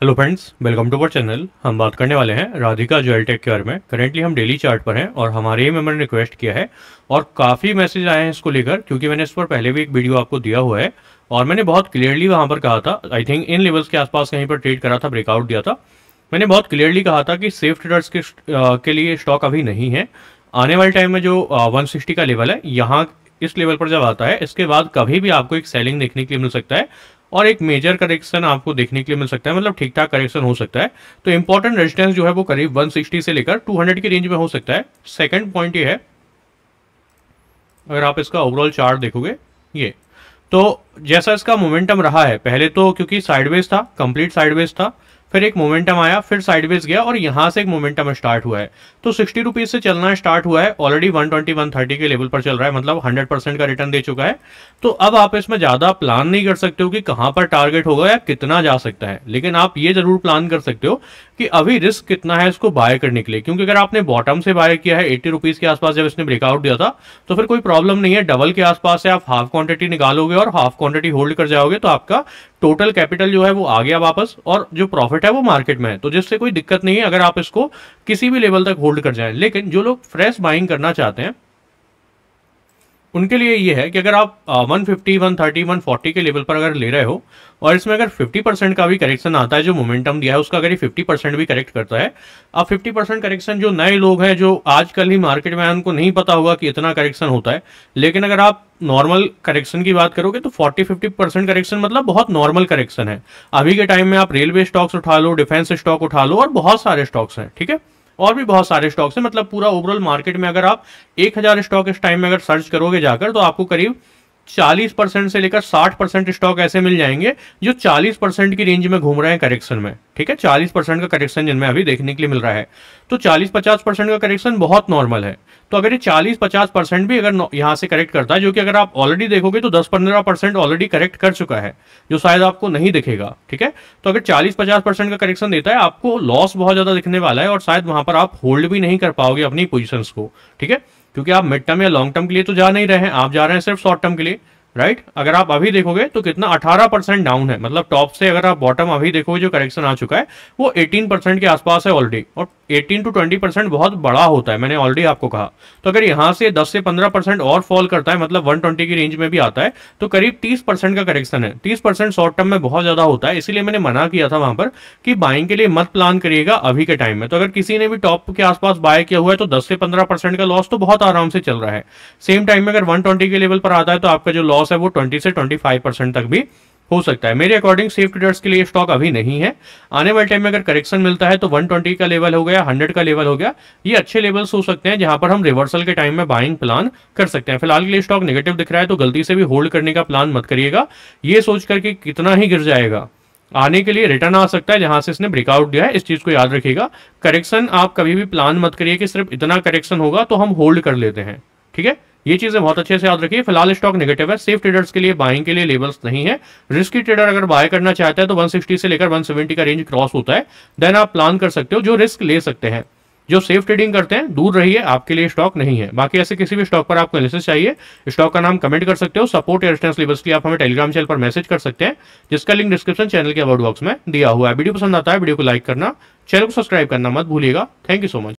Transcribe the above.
Hello friends welcome to our channel हम बात करने वाले हैं राधिका ज्वेल टेक के बारे में। करेंटली हम डेली चार्ट पर हैं और हमारे ही मेंबर ने रिक्वेस्ट किया है और काफ़ी मैसेज आए हैं इसको लेकर क्योंकि मैंने इस पर पहले भी एक वीडियो आपको दिया हुआ है और मैंने बहुत क्लियरली वहाँ पर कहा था। आई थिंक इन लेवल्स के आसपास कहीं पर ट्रेड करा था ब्रेकआउट दिया था। मैंने बहुत क्लियरली कहा था कि सेफ़ ट्रेडर्स के, के लिए स्टॉक अभी नहीं है। आने वाले टाइम में जो वन का लेवल है यहाँ इस लेवल पर जब आता है इसके बाद कभी भी आपको एक सेलिंग देखने के लिए मिल सकता है। और एक मेजर करेक्शन आपको देखने के लिए मिल सकता है मतलब ठीक ठाक करेक्शन हो सकता है। तो इंपॉर्टेंट रेजिस्टेंस जो है वो करीब 160 से लेकर 200 की रेंज में हो सकता है। सेकंड पॉइंट ये है, अगर आप इसका ओवरऑल चार्ट देखोगे, ये। तो जैसा इसका मोमेंटम रहा है, पहले तो क्योंकि साइडवेज था कंप्लीट साइडवेज था फिर एक मोमेंटम आया, फिर साइडवेज गया और यहाँ से एक मोमेंटम स्टार्ट हुआ है। तो सिक्सटी रुपीज़ से चलना स्टार्ट हुआ है already one twenty one thirty के लेवल पर चल रहा है मतलब हंड्रेड परसेंट का रिटर्न दे चुका है। तो अब आप इसमें ज़्यादा प्लान नहीं कर सकते हो कि कहाँ पर टारगेट होगा या कितना जा सकता है। लेकिन आप ये ज़रूर प्लान कर सकते हो कि अभी रिस्क कितना है इसको बाय करने के लिए? क्योंकि अगर आपने बॉटम से बाय किया है एट्टी रुपीज़ के आसपास जब इसने ब्रेकआउट दिया था तो फिर कोई प्रॉब्लम नहीं है। डबल के आसपास से आप हाफ़ क्वांटिटी निकालोगे और हाफ़ क्वांटिटी होल्ड कर जाओगे तो आपका टोटल कैपिटल जो है वो आ गया वापस और जो प्रॉफिट है वो मार्केट में है। तो जिससे कोई दिक्कत नहीं है, अगर आप इसको किसी भी लेवल तक होल्ड कर जाए। लेकिन जो लोग फ्रेश बाइंग करना चाहते हैं उनके लिए ये है कि अगर आप one fifty one thirty one forty के लेवल पर अगर ले रहे हो, और इसमें अगर 50 परसेंट का भी करेक्शन आता है, जो मोमेंटम दिया है, उसका अगर ये 50 परसेंट भी करेक्ट करता है, अब 50 परसेंट करेक्शन जो नए लोग हैं, जो आजकल ही मार्केट में उनको नहीं पता होगा कि इतना करेक्शन होता है। लेकिन अगर आप नॉर्मल करेक्शन की बात करोगे तो 40 50 परसेंट करेक्शन मतलब बहुत नॉर्मल करेक्शन है। अभी के टाइम में आप रेलवे स्टॉक्स उठा लो डिफेंस स्टॉक उठा लो, और बहुत सारे स्टॉक्स हैं, ठीक है? और भी बहुत सारे स्टॉक्स हैं। मतलब पूरा ओवरऑल मार्केट में अगर आप एक हज़ार स्टॉक इस टाइम में अगर सर्च करोगे जाकर तो आपको करीब 40 परसेंट से लेकर 60 परसेंट स्टॉक ऐसे मिल जाएँगे जो 40 परसेंट की रेंज में घूम रहे हैं करेक्शन में, ठीक है? 40 परसेंट का करेक्शन जिनमें अभी देखने के लिए मिल रहा है। तो 40-50 परसेंट का करेक्शन बहुत नॉर्मल है। तो अगर ये 40-50 परसेंट भी अगर यहाँ से करेक्ट करता है, जो कि अगर आप ऑलरेडी देखोगे तो 10-15 परसेंट ऑलरेडी करेक्ट कर चुका है, जो शायद आपको नहीं दिखेगा, ठीक है? तो अगर 40-50 परसेंट का करेक्शन देता है, आपको लॉस बहुत ज़्यादा दिखने वाला है और शायद वहाँ पर आप होल्ड भी नहीं कर पाओगे अपनी पोजिशन को, ठीक है? क्योंकि आप मिड टर्म या लॉन्ग टर्म के लिए तो जा नहीं रहे हैं, आप जा रहे हैं सिर्फ़ शॉर्ट टर्म के लिए। Right right? अगर आप अभी देखोगे तो कितना 18 परसेंट डाउन है। मतलब टॉप से अगर आप बॉटम अभी देखोगे जो करेक्शन आ चुका है, वो 18 परसेंट के आसपास है ऑलरेडी और 18 टू 20 परसेंट बहुत बड़ा होता है, मैंने ऑलरेडी आपको कहा। तो अगर यहाँ से 10 से 15 परसेंट और फॉल करता है मतलब 120 की रेंज में भी आता है तो करीब 30 परसेंट का करेक्शन है। 30 परसेंट शॉर्ट टर्म में बहुत ज़्यादा होता है, इसीलिए मैंने मना किया था वहाँ पर कि बाइंग के लिए मत प्लान करिएगा अभी के टाइम में। तो अगर किसी ने भी टॉप के आसपास बाय किया हुआ है तो दस से पंद्रह का लॉस तो बहुत आराम से चल रहा है। सेम टाइम में अगर वन के लेवल पर आता है तो आपका जो लॉस है, वो ट्वेंटी से ट्वेंटी परसेंट तक भी हो सकता है। मेरे अकॉर्डिंग सेफ़ ट्रेडर्स के लिए स्टॉक अभी नहीं है। आने वाले टाइम में अगर करेक्शन मिलता है तो 120 का लेवल हो गया 100 का लेवल हो गया। ये अच्छे लेवल्स हो सकते हैं, जहाँ पर हम रिवर्सल के टाइम में बाइंग प्लान कर सकते हैं। फ़िलहाल के लिए स्टॉक नेगेटिव दिख रहा है तो गलती से भी होल्ड करने का प्लान मत करिएगा। ये सोच करके कितना ही गिर जाएगा। आने के लिए रिटर्न आ सकता है, जहाँ से इसने ब्रेकआउट दिया है, इस चीज़ को याद रखिएगा। करेक्शन आप कभी भी प्लान मत करिए कि सिर्फ़ इतना करेक्शन होगा तो हम होल्ड कर लेते हैं। ठीक है? ये चीज़ें बहुत अच्छे से याद रखिए। फ़िलहाल स्टॉक नेगेटिव है। सेफ़ ट्रेडर्स के लिए बाइंग के लिए लेवल्स नहीं है। रिस्की ट्रेडर अगर बाय करना चाहता है तो 160 से लेकर 170 का रेंज क्रॉस होता है। देन आप प्लान कर सकते हो जो रिस्क ले सकते हैं। जो सेफ़ ट्रेडिंग करते हैं दूर रहिए है, आपके लिए स्टॉक नहीं है। बाकी ऐसे किसी भी स्टॉक पर आपको एनालिसिस चाहिए स्टॉक का नाम कमेंट कर सकते हो। सपोर्ट या रेस्टेंस लेवल्स की आप हमें टेलीग्राम चैनल पर मैसेज कर सकते हैं। जिसका लिंक डिस्क्रिप्शन चैनल के अबाउट बॉक्स में दिया हुआ है। वीडियो पसंद आता है वीडियो को लाइक करना। चैनल को सब्सक्राइब करना मत भूलिएगा। Thank you so much